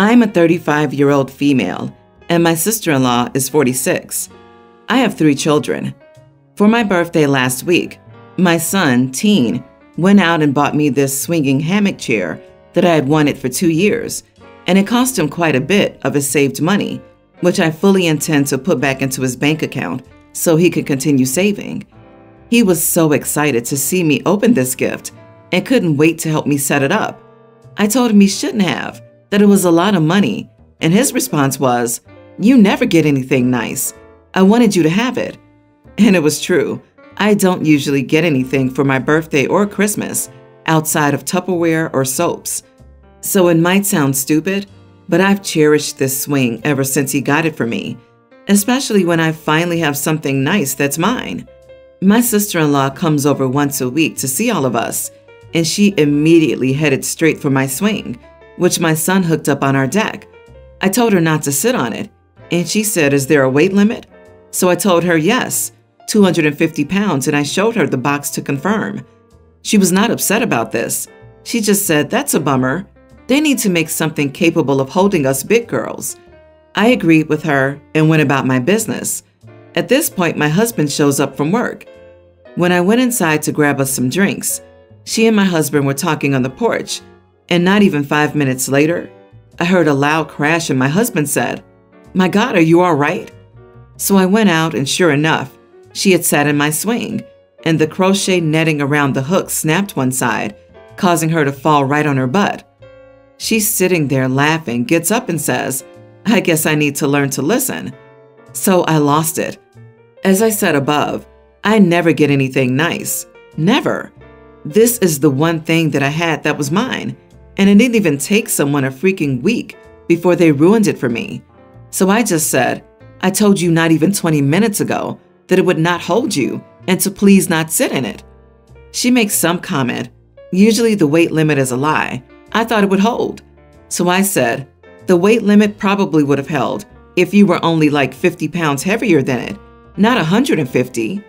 I'm a 35 year old female, and my sister in law is 46. I have three children. For my birthday last week, my son, Teen, went out and bought me this swinging hammock chair that I had wanted for two years, and it cost him quite a bit of his saved money, which I fully intend to put back into his bank account so he could continue saving. He was so excited to see me open this gift and couldn't wait to help me set it up. I told him he shouldn't have, that it was a lot of money, and his response was, You never get anything nice. I wanted you to have it. And it was true. I don't usually get anything for my birthday or Christmas outside of Tupperware or soaps. So it might sound stupid, but I've cherished this swing ever since he got it for me, especially when I finally have something nice that's mine. My sister in law comes over once a week to see all of us, and she immediately headed straight for my swing, which my son hooked up on our deck. I told her not to sit on it, and she said, Is there a weight limit? So I told her yes, 250 pounds, and I showed her the box to confirm. She was not upset about this. She just said, That's a bummer. They need to make something capable of holding us big girls. I agreed with her and went about my business. At this point, my husband shows up from work. When I went inside to grab us some drinks, she and my husband were talking on the porch, and not even five minutes later, I heard a loud crash and my husband said, My God, are you all right? So I went out, and sure enough, she had sat in my swing, and the crochet netting around the hook snapped one side, causing her to fall right on her butt. She's sitting there laughing, gets up and says, I guess I need to learn to listen. So I lost it. As I said above, I never get anything nice. Never. This is the one thing that I had that was mine, and it didn't even take someone a freaking week before they ruined it for me. So I just said, I told you not even 20 minutes ago that it would not hold you and to please not sit in it. She makes some comment. Usually the weight limit is a lie. I thought it would hold. So I said, the weight limit probably would have held if you were only like 50 pounds heavier than it not 150.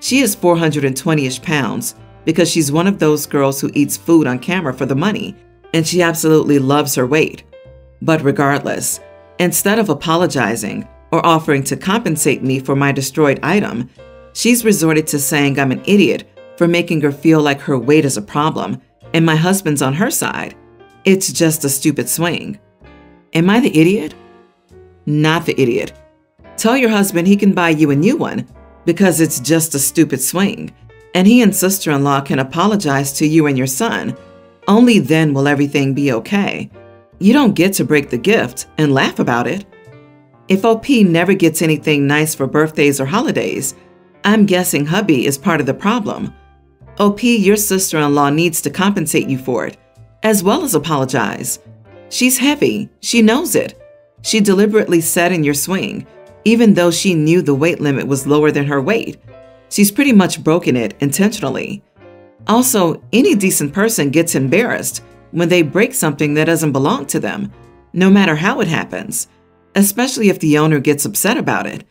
She is 420 ish pounds because she's one of those girls who eats food on camera for the money, and she absolutely loves her weight. But regardless, instead of apologizing or offering to compensate me for my destroyed item, she's resorted to saying I'm an idiot for making her feel like her weight is a problem and my husband's on her side. It's just a stupid swing. Am I the idiot? Not the idiot. Tell your husband he can buy you a new one because it's just a stupid swing, and he and sister in law can apologize to you and your son. Only then will everything be okay. You don't get to break the gift and laugh about it. If OP never gets anything nice for birthdays or holidays, I'm guessing hubby is part of the problem. OP, your sister in law needs to compensate you for it, as well as apologize. She's heavy, she knows it. She deliberately sat in your swing even though she knew the weight limit was lower than her weight. She's pretty much broken it intentionally. Also, any decent person gets embarrassed when they break something that doesn't belong to them, no matter how it happens, especially if the owner gets upset about it.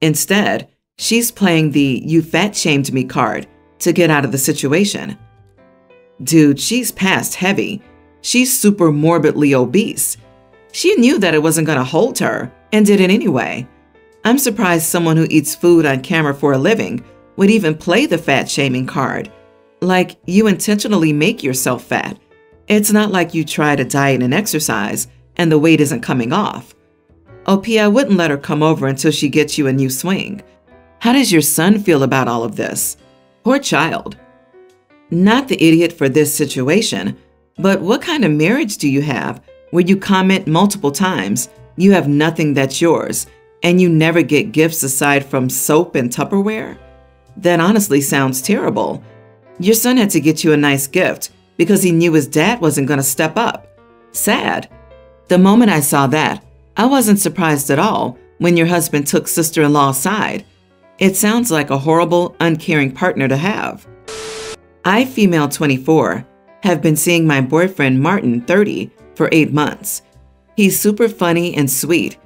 Instead, she's playing the you fat shamed me card to get out of the situation. Dude, she's past heavy. She's super morbidly obese. She knew that it wasn't going to hold her and did it anyway. I'm surprised someone who eats food on camera for a living would even play the fat shaming card. Like you intentionally make yourself fat. It's not like you try to diet and exercise and the weight isn't coming off. Oh, OP, I wouldn't let her come over until she gets you a new swing. How does your son feel about all of this? Poor child. Not the idiot for this situation, but what kind of marriage do you have where you comment multiple times, you have nothing that's yours, and you never get gifts aside from soap and Tupperware? That honestly sounds terrible. Your son had to get you a nice gift because he knew his dad wasn't going to step up. Sad. The moment I saw that, I wasn't surprised at all when your husband took sister in law aside. It sounds like a horrible, uncaring partner to have. I, female 24, have been seeing my boyfriend Martin, 30, for eight months. He's super funny and sweet,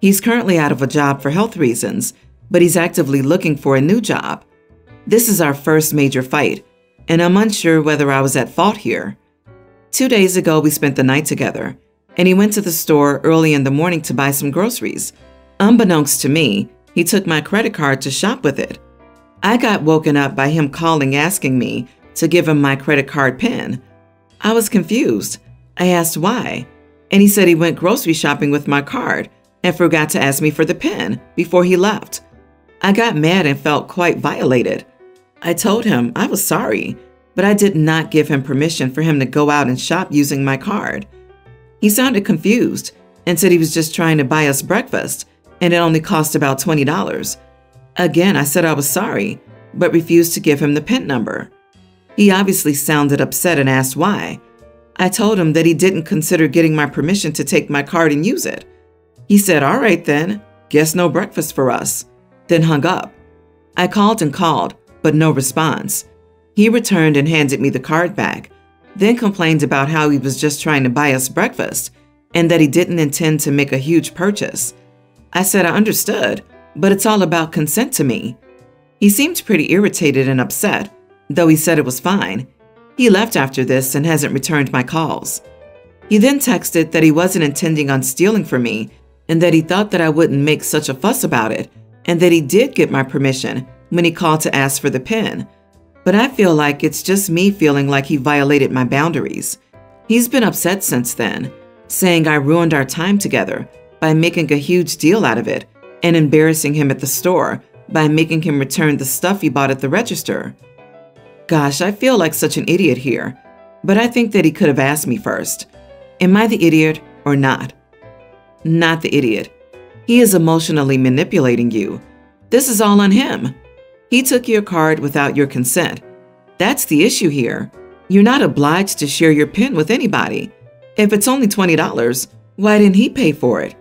He's currently out of a job for health reasons, but he's actively looking for a new job. This is our first major fight, and I'm unsure whether I was at fault here. Two days ago, we spent the night together. and he went to the store early in the morning to buy some groceries. Unbeknownst to me, he took my credit card to shop with it. I got woken up by him calling asking me to give him my credit card PIN. I was confused. I asked why, and he said he went grocery shopping with my card and forgot to ask me for the PIN before he left. I got mad and felt quite violated. I told him I was sorry, but I did not give him permission for him to go out and shop using my card. He sounded confused and said he was just trying to buy us breakfast and it only cost about $20. Again, I said I was sorry, but refused to give him the PIN number. He obviously sounded upset and asked why. I told him that he didn't consider getting my permission to take my card and use it. He said, All right then, guess no breakfast for us, then hung up. I called and called, but no response. He returned and handed me the card back, then complained about how he was just trying to buy us breakfast and that he didn't intend to make a huge purchase. I said I understood, but it's all about consent to me. He seemed pretty irritated and upset, though he said it was fine. He left after this and hasn't returned my calls. He then texted that he wasn't intending on stealing from me and that he thought that I wouldn't make such a fuss about it and that he did get my permission when he called to ask for the pen, But I feel like it's just me feeling like he violated my boundaries. He's been upset since then, saying I ruined our time together by making a huge deal out of it and embarrassing him at the store by making him return the stuff he bought at the register. Gosh, I feel like such an idiot here, but I think that he could have asked me first. Am I the idiot or not? Not the idiot. He is emotionally manipulating you. This is all on him. He took your card without your consent. That's the issue here. You're not obliged to share your PIN with anybody. If it's only $20, why didn't he pay for it?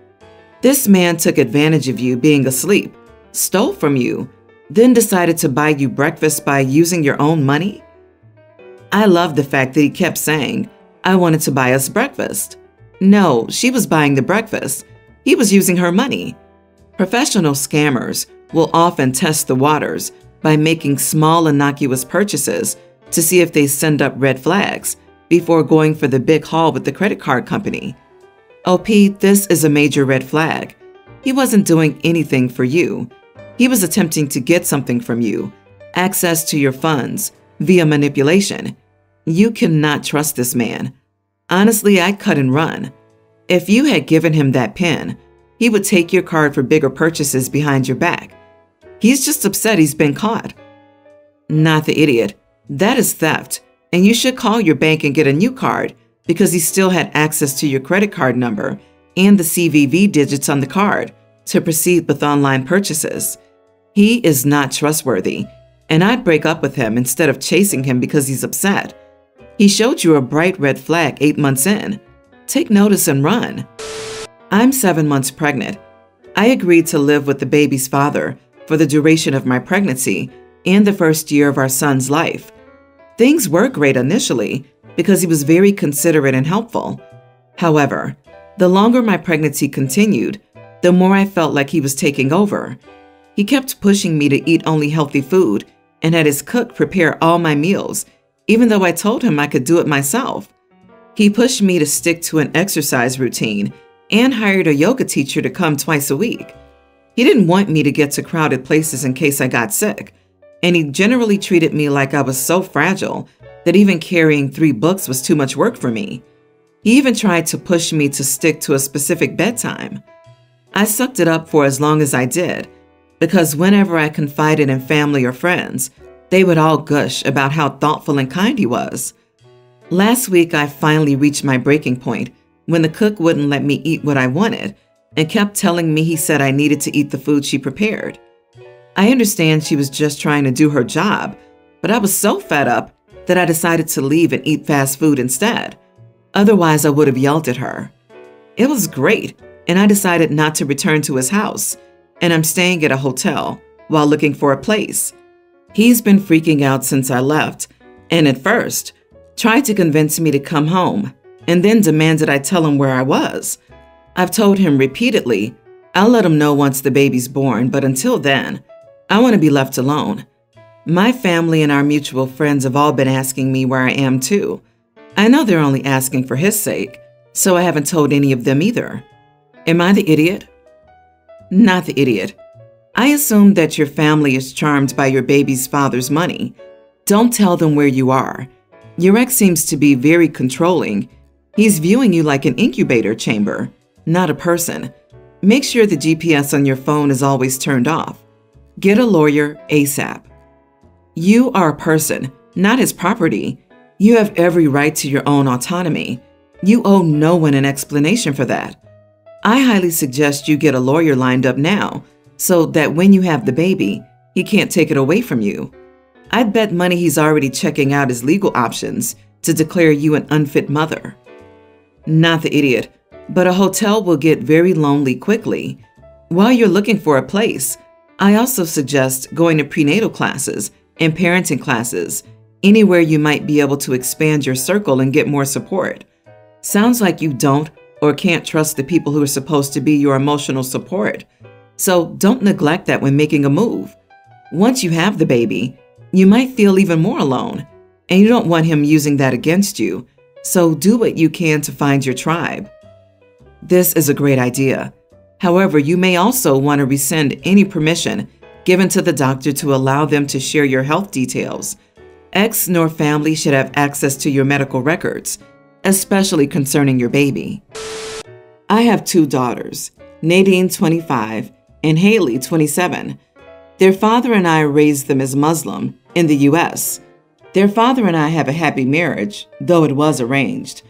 This man took advantage of you being asleep, stole from you, then decided to buy you breakfast by using your own money? I love the fact that he kept saying, I wanted to buy us breakfast. No, she was buying the breakfast. He was using her money. Professional scammers will often test the waters by making small innocuous purchases to see if they send up red flags before going for the big haul with the credit card company. Oh, LP, this is a major red flag. He wasn't doing anything for you. He was attempting to get something from you, access to your funds, via manipulation. You cannot trust this man. Honestly, I'd cut and run. If you had given him that PIN, he would take your card for bigger purchases behind your back. He's just upset he's been caught. Not the idiot. That is theft, and you should call your bank and get a new card because he still had access to your credit card number and the CVV digits on the card to proceed with online purchases. He is not trustworthy, and I'd break up with him instead of chasing him because he's upset. He showed you a bright red flag eight months in. Take notice and run. I'm seven months pregnant. I agreed to live with the baby's father for the duration of my pregnancy and the first year of our son's life. Things were great initially, because he was very considerate and helpful. However, the longer my pregnancy continued, the more I felt like he was taking over. He kept pushing me to eat only healthy food and had his cook prepare all my meals, even though I told him I could do it myself. He pushed me to stick to an exercise routine and hired a yoga teacher to come twice a week. He didn't want me to get to crowded places in case I got sick, and he generally treated me like I was so fragile that even carrying three books was too much work for me. He even tried to push me to stick to a specific bedtime. I sucked it up for as long as I did, because whenever I confided in family or friends, they would all gush about how thoughtful and kind he was. Last week, I finally reached my breaking point when the cook wouldn't let me eat what I wanted and kept telling me he said I needed to eat the food she prepared. I understand she was just trying to do her job, but I was so fed up that I decided to leave and eat fast food instead. Otherwise, I would have yelled at her. It was great, and I decided not to return to his house, and I'm staying at a hotel while looking for a place. He's been freaking out since I left, and at first, tried to convince me to come home, and then demanded I tell him where I was. I've told him repeatedly I'll let him know once the baby's born, but until then, I want to be left alone. My family and our mutual friends have all been asking me where I am too. I know they're only asking for his sake, so I haven't told any of them either. Am I the idiot? Not the idiot. I assume that your family is charmed by your baby's father's money. Don't tell them where you are. Your ex seems to be very controlling. He's viewing you like an incubator chamber, not a person. Make sure the GPS on your phone is always turned off. Get a lawyer ASAP. You are a person, not his property. You have every right to your own autonomy. You owe no one an explanation for that. I highly suggest you get a lawyer lined up now so that when you have the baby, he can't take it away from you. I'd bet money he's already checking out his legal options to declare you an unfit mother. Not the idiot, but a hotel will get very lonely quickly. While you're looking for a place, I also suggest going to prenatal classes and parenting classes, anywhere you might be able to expand your circle and get more support. Sounds like you don't or can't trust the people who are supposed to be your emotional support. So don't neglect that when making a move. Once you have the baby, you might feel even more alone, and you don't want him using that against you. So do what you can to find your tribe. This is a great idea. However, you may also want to rescind any permission given to the doctor to allow them to share your health details. Ex nor family should have access to your medical records especially concerning your baby. I have two daughters, Nadine, 25, and Haley, 27. Their father and I raised them as Muslim in the U.S. Their father and I have a happy marriage, though it was arranged.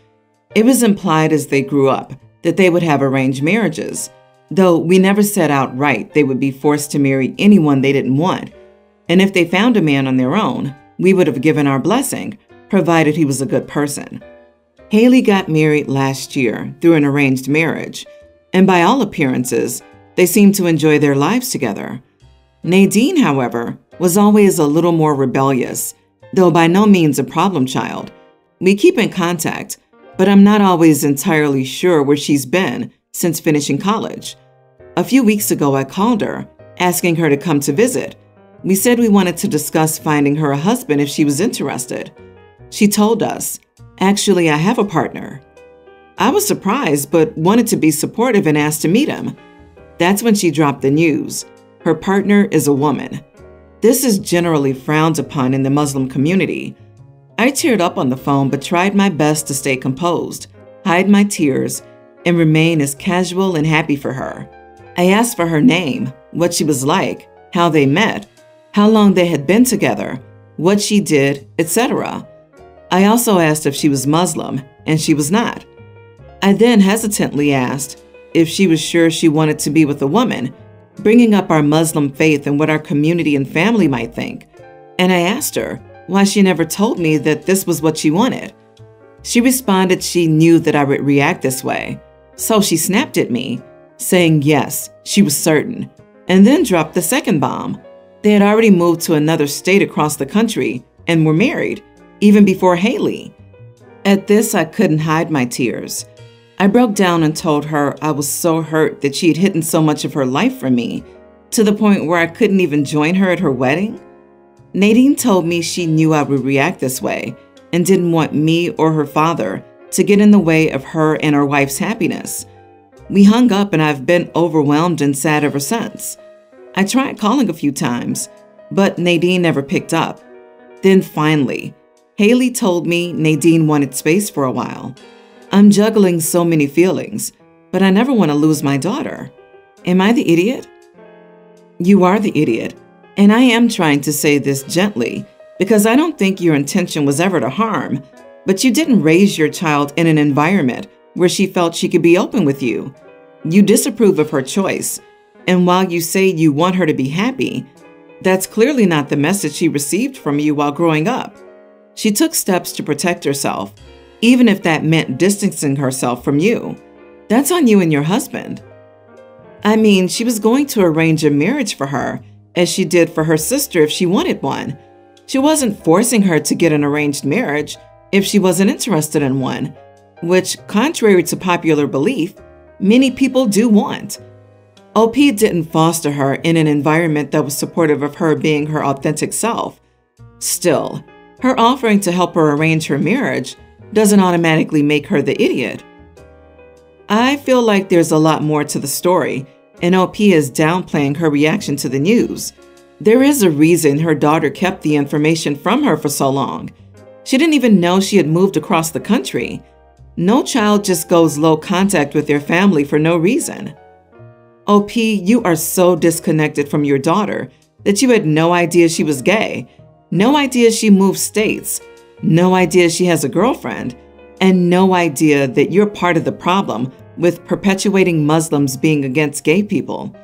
It was implied as they grew up that they would have arranged marriages, though we never said outright they would be forced to marry anyone they didn't want. And if they found a man on their own, we would have given our blessing, provided he was a good person. Haley got married last year through an arranged marriage, and by all appearances, they seemed to enjoy their lives together. Nadine, however, was always a little more rebellious, though by no means a problem child. We keep in contact, but I'm not always entirely sure where she's been since finishing college. A few weeks ago, I called her, asking her to come to visit. We said we wanted to discuss finding her a husband if she was interested. She told us, Actually, I have a partner. I was surprised, but wanted to be supportive and asked to meet him. That's when she dropped the news. Her partner is a woman. This is generally frowned upon in the Muslim community. I teared up on the phone but tried my best to stay composed, hide my tears, and remain as casual and happy for her. I asked for her name, what she was like, how they met, how long they had been together, what she did, etc. I also asked if she was Muslim, and she was not. I then hesitantly asked if she was sure she wanted to be with a woman, bringing up our Muslim faith and what our community and family might think. And I asked her why she never told me that this was what she wanted. She responded she knew that I would react this way, so she snapped at me, saying yes, she was certain, and then dropped the second bomb. They had already moved to another state across the country and were married even before Haley. At this, I couldn't hide my tears. I broke down and told her I was so hurt that she had hidden so much of her life from me, to the point where I couldn't even join her at her wedding. Nadine told me she knew I would react this way and didn't want me or her father to get in the way of her and her wife's happiness. We hung up and I've been overwhelmed and sad ever since. I tried calling a few times, but Nadine never picked up. Then finally, Haley told me Nadine wanted space for a while. I'm juggling so many feelings, but I never want to lose my daughter. Am I the idiot? You are the idiot, and I am trying to say this gently because I don't think your intention was ever to harm, but you didn't raise your child in an environment where she felt she could be open with you. You disapprove of her choice, and while you say you want her to be happy, that's clearly not the message she received from you while growing up. She took steps to protect herself, even if that meant distancing herself from you. That's on you and your husband. I mean, she was going to arrange a marriage for her, as she did for her sister if she wanted one. She wasn't forcing her to get an arranged marriage if she wasn't interested in one, which, contrary to popular belief, many people do want. OP didn't foster her in an environment that was supportive of her being her authentic self. Still, her offering to help her arrange her marriage doesn't automatically make her the idiot. I feel like there's a lot more to the story, OP is downplaying her reaction to the news. There is a reason her daughter kept the information from her for so long. She didn't even know she had moved across the country. No child just goes low contact with their family for no reason. OP, you are so disconnected from your daughter that you had no idea she was gay, no idea she moved states, no idea she has a girlfriend, and no idea that you're part of the problem with perpetuating Muslims being against gay people.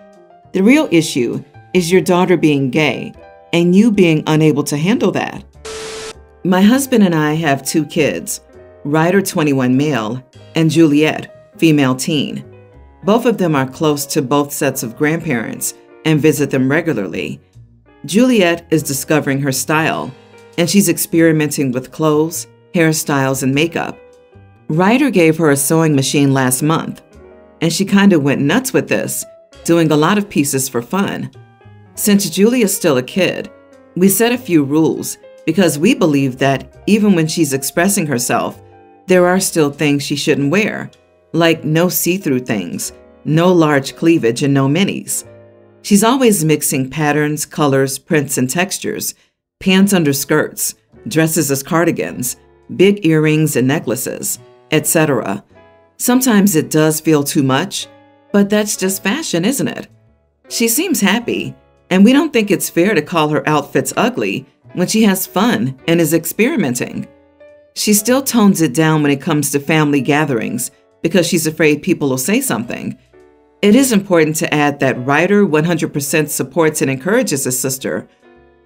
The real issue is your daughter being gay and you being unable to handle that. My husband and I have two kids Ryder, 21 male, and Juliet, female teen. Both of them are close to both sets of grandparents and visit them regularly. Juliet is discovering her style, and she's experimenting with clothes, hairstyles, and makeup. Ryder gave her a sewing machine last month, and she kind of went nuts with this, doing a lot of pieces for fun. Since Julia's still a kid, we set a few rules because we believe that even when she's expressing herself, there are still things she shouldn't wear, like no see through things, no large cleavage, and no minis. She's always mixing patterns, colors, prints, and textures, pants under skirts, dresses as cardigans, big earrings and necklaces, etc. Sometimes it does feel too much, but that's just fashion, isn't it? She seems happy, and we don't think it's fair to call her outfits ugly when she has fun and is experimenting. She still tones it down when it comes to family gatherings because she's afraid people will say something. It is important to add that Ryder 100% supports and encourages his sister.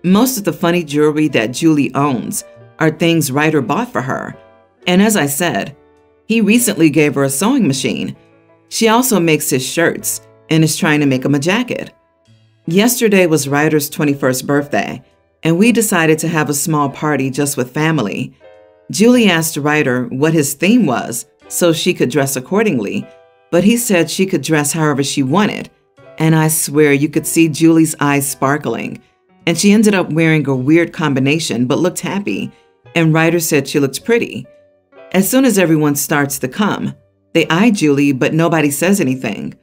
Most of the funny jewelry that Julie owns are things Ryder bought for her. And as I said, he recently gave her a sewing machine. She also makes his shirts and is trying to make him a jacket. Yesterday was Ryder's 21st birthday, and we decided to have a small party just with family. Julie asked Ryder what his theme was so she could dress accordingly, but he said she could dress however she wanted. And I swear you could see Julie's eyes sparkling. And she ended up wearing a weird combination but looked happy, and Ryder said she looked pretty. As soon as everyone starts to come, they eye Julie, but nobody says anything.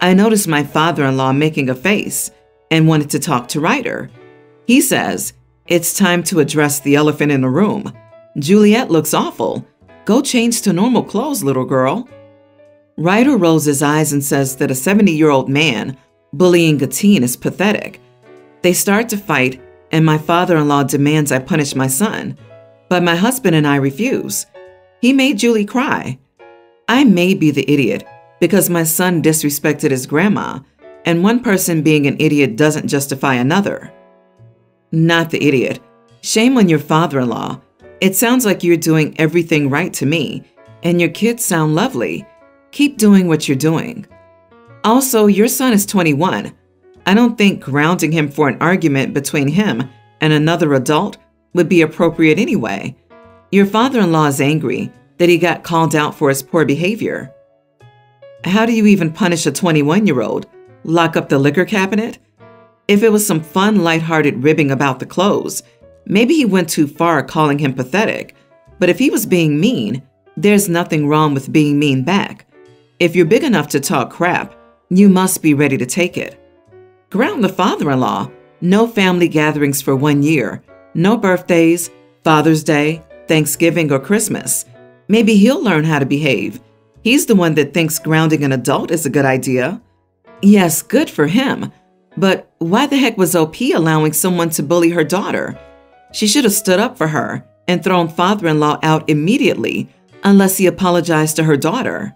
I notice my father in law making a face and wanted to talk to Ryder. He says, It's time to address the elephant in the room. Juliet looks awful. Go change to normal clothes, little girl. Ryder rolls his eyes and says that a 70 year old man bullying a teen is pathetic. They start to fight, and my father in law demands I punish my son, but my husband and I refuse. He made Julie cry. I may be the idiot because my son disrespected his grandma, and one person being an idiot doesn't justify another. Not the idiot. Shame on your father in law. It sounds like you're doing everything right to me, and your kids sound lovely. Keep doing what you're doing. Also, your son is 21. I don't think grounding him for an argument between him and another adult would be appropriate anyway. Your father in law is angry that he got called out for his poor behavior. How do you even punish a 21 year old? Lock up the liquor cabinet? If it was some fun, lighthearted ribbing about the clothes, Maybe he went too far calling him pathetic, but if he was being mean, there's nothing wrong with being mean back. If you're big enough to talk crap, you must be ready to take it. Ground the father in law. No family gatherings for one year. No birthdays, Father's Day, Thanksgiving, or Christmas. Maybe he'll learn how to behave. He's the one that thinks grounding an adult is a good idea. Yes, good for him. But why the heck was OP allowing someone to bully her daughter? She should have stood up for her and thrown father in law out immediately unless he apologized to her daughter.